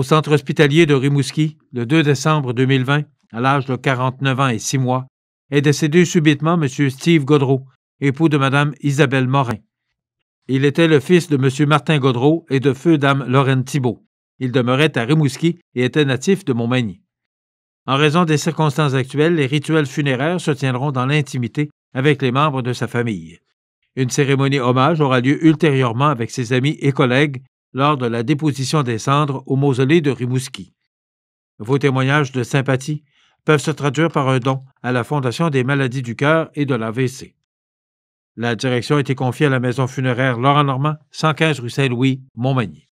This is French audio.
au centre hospitalier de Rimouski le 2 décembre 2020, à l'âge de 49 ans et 6 mois, est décédé subitement M. Steve Godreau, époux de Mme Isabelle Morin. Il était le fils de M. Martin Godreau et de feu Dame Lorraine Thibault. Il demeurait à Rimouski et était natif de Montmagny. En raison des circonstances actuelles, les rituels funéraires se tiendront dans l'intimité avec les membres de sa famille. Une cérémonie hommage aura lieu ultérieurement avec ses amis et collègues lors de la déposition des cendres au mausolée de Rimouski. Vos témoignages de sympathie peuvent se traduire par un don à la Fondation des maladies du cœur et de l'AVC. La direction a été confiée à la maison funéraire Laurent Normand, 115 rue Saint-Louis, Montmagny.